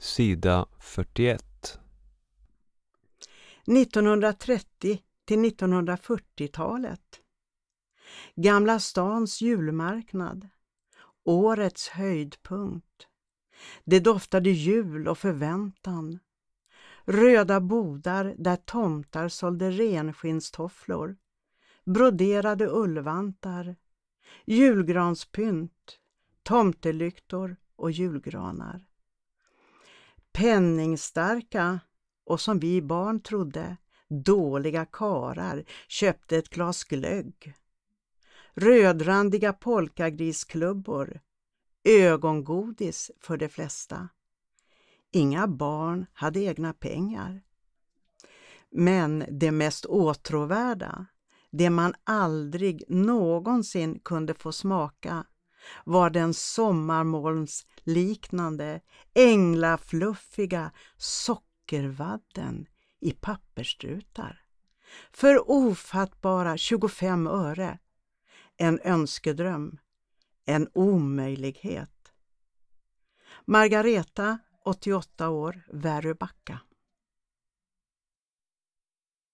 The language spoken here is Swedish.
Sida 41 1930 till 1940-talet. Gamla stans julmarknad. Årets höjdpunkt. Det doftade jul och förväntan. Röda bodar där tomtar sålde renskinnstofflor. Broderade ullvantar. Julgranspynt. Tomtelyktor och julgranar. Penningstarka och som vi barn trodde, dåliga karar köpte ett glas glögg. Rödrandiga polkagrisklubbor, ögongodis för de flesta. Inga barn hade egna pengar. Men det mest åtråvärda, det man aldrig någonsin kunde få smaka, var den sommarmolnsliknande, änglafluffiga sockervadden i pappersstrutar. För ofattbara 25 öre. En önskedröm. En omöjlighet. Margareta, 88 år, Väröbacka.